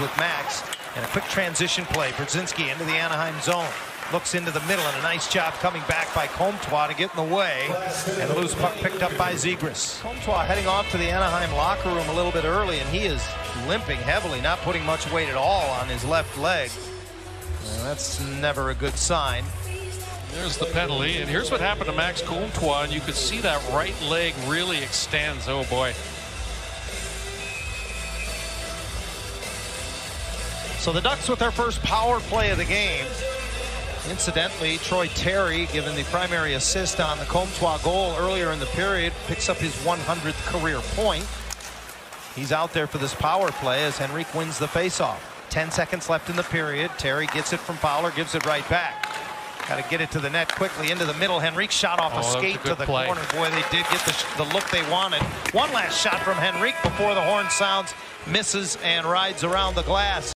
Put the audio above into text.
with Max. And a quick transition play. Brzezinski into the Anaheim zone. Looks into the middle and a nice job coming back by Comtois to get in the way. And the loose puck picked up by Zegras. Comtois heading off to the Anaheim locker room a little bit early and he is limping heavily, not putting much weight at all on his left leg. And that's never a good sign. There's the penalty, and here's what happened to Max Comtois, and you could see that right leg really extends. Oh boy. So the Ducks with their first power play of the game. Incidentally, Troy Terry, given the primary assist on the Comtois goal earlier in the period, picks up his 100th career point. He's out there for this power play as Henrique wins the faceoff. 10 seconds left in the period. Terry gets it from Fowler, gives it right back. Got to get it to the net quickly into the middle. Henrique shot off oh, a skate a to the play. corner. Boy, they did get the, the look they wanted. One last shot from Henrique before the horn sounds, misses and rides around the glass.